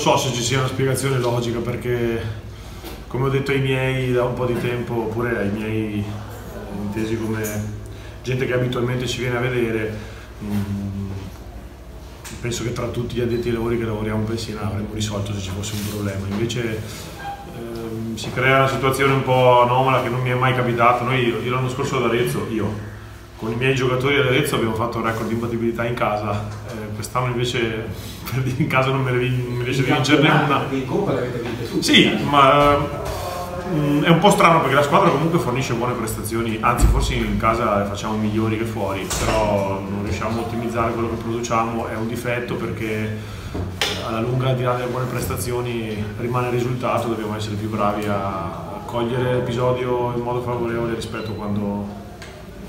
so se ci sia una spiegazione logica perché, come ho detto ai miei da un po' di tempo, oppure ai miei intesi come gente che abitualmente ci viene a vedere, mm, penso che tra tutti gli addetti ai lavori che lavoriamo in Pessina avremmo risolto se ci fosse un problema. Invece ehm, si crea una situazione un po' anomala che non mi è mai capitata. Noi, io l'anno scorso ad Arezzo, io con i miei giocatori ad Arezzo abbiamo fatto un record di imbatibilità in casa, eh, quest'anno invece in casa non me ne, non riesce a vincerne una. In Coppa l'avete vinta tutti. Sì, ma mh, è un po' strano perché la squadra comunque fornisce buone prestazioni, anzi forse in casa le facciamo migliori che fuori, però non riusciamo a ottimizzare quello che produciamo, è un difetto perché alla lunga al di là delle buone prestazioni rimane il risultato, dobbiamo essere più bravi a cogliere l'episodio in modo favorevole rispetto a quando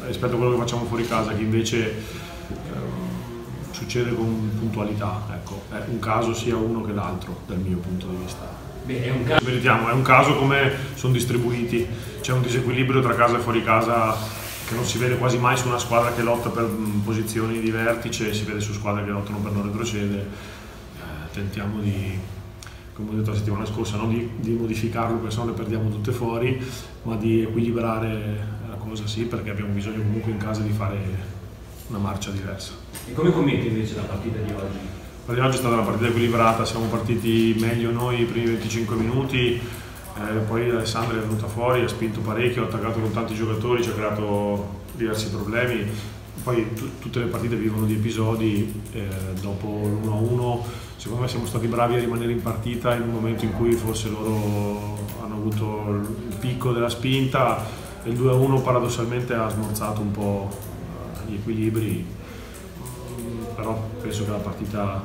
rispetto a quello che facciamo fuori casa, che invece ehm, succede con puntualità. Ecco, è un caso sia uno che l'altro dal mio punto di vista. Beh, è, un caso. Meritiamo, è un caso come sono distribuiti, c'è un disequilibrio tra casa e fuori casa che non si vede quasi mai su una squadra che lotta per posizioni di vertice, si vede su squadre che lottano per non retrocedere. Eh, tentiamo di, come ho detto la settimana scorsa, non di, di modificarlo perché se no le perdiamo tutte fuori, ma di equilibrare cosa sì, perché abbiamo bisogno comunque in casa di fare una marcia diversa. E come commenti invece la partita di oggi? La di oggi è stata una partita equilibrata, siamo partiti meglio noi i primi 25 minuti, eh, poi Alessandro è venuta fuori, ha spinto parecchio, ha attaccato con tanti giocatori, ci ha creato diversi problemi. Poi tutte le partite vivono di episodi, eh, dopo l'1-1 secondo me siamo stati bravi a rimanere in partita in un momento in cui forse loro hanno avuto il picco della spinta, il 2-1 paradossalmente ha smorzato un po' gli equilibri, però penso che la partita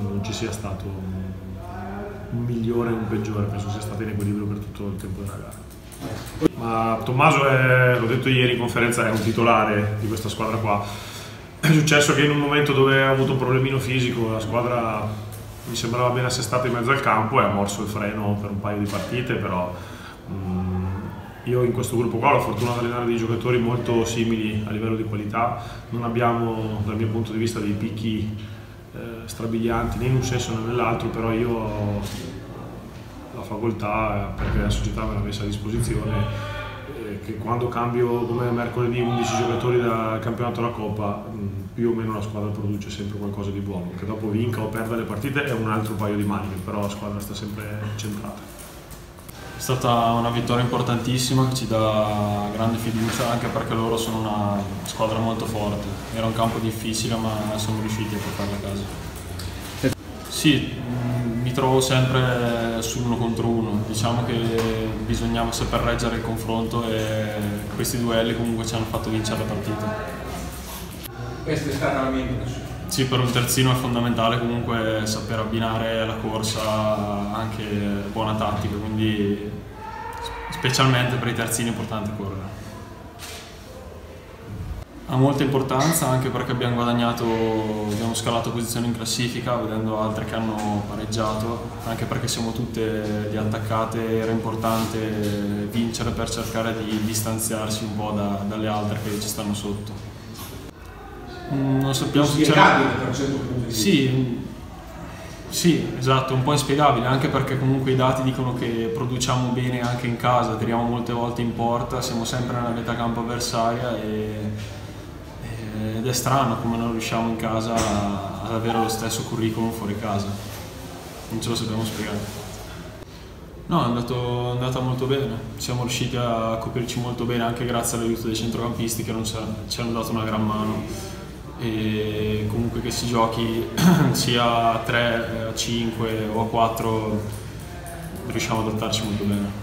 non ci sia stato un migliore e un peggiore, penso sia stata in equilibrio per tutto il tempo della gara. Ma Tommaso, è, l'ho detto ieri in conferenza, è un titolare di questa squadra qua. È successo che in un momento dove ha avuto un problemino fisico la squadra mi sembrava ben assestata in mezzo al campo e ha morso il freno per un paio di partite, però mh, io in questo gruppo qua ho la fortuna di allenare dei giocatori molto simili a livello di qualità, non abbiamo dal mio punto di vista dei picchi eh, strabilianti né in un senso né nell'altro, però io ho la facoltà, perché la società me l'ha messa a disposizione, eh, che quando cambio come mercoledì 11 giocatori dal campionato alla Coppa, mh, più o meno la squadra produce sempre qualcosa di buono, che dopo vinca o perda le partite è un altro paio di maniche, però la squadra sta sempre centrata. È stata una vittoria importantissima che ci dà grande fiducia anche perché loro sono una squadra molto forte. Era un campo difficile ma siamo riusciti a portarla a casa. Sì, mm, mi trovo sempre sull'uno contro uno. Diciamo che bisognava saper reggere il confronto e questi duelli comunque ci hanno fatto vincere la partita. Questa è stata la mente sì, per un terzino è fondamentale comunque saper abbinare alla corsa anche buona tattica, quindi specialmente per i terzini è importante correre. Ha molta importanza anche perché abbiamo guadagnato, abbiamo scalato posizioni in classifica vedendo altre che hanno pareggiato, anche perché siamo tutte di attaccate, era importante vincere per cercare di distanziarsi un po' da, dalle altre che ci stanno sotto. Non sappiamo se c'è... per un certo punto di vista. Sì, sì, esatto, un po' inspiegabile, anche perché comunque i dati dicono che produciamo bene anche in casa, tiriamo molte volte in porta, siamo sempre nella metà campo avversaria e, ed è strano come non riusciamo in casa ad avere lo stesso curriculum fuori casa. Non ce lo sappiamo spiegare. No, è, andato, è andata molto bene, siamo riusciti a coprirci molto bene anche grazie all'aiuto dei centrocampisti che ci hanno dato una gran mano e comunque che si giochi sia a 3, a 5 o a 4 riusciamo ad adattarci molto bene.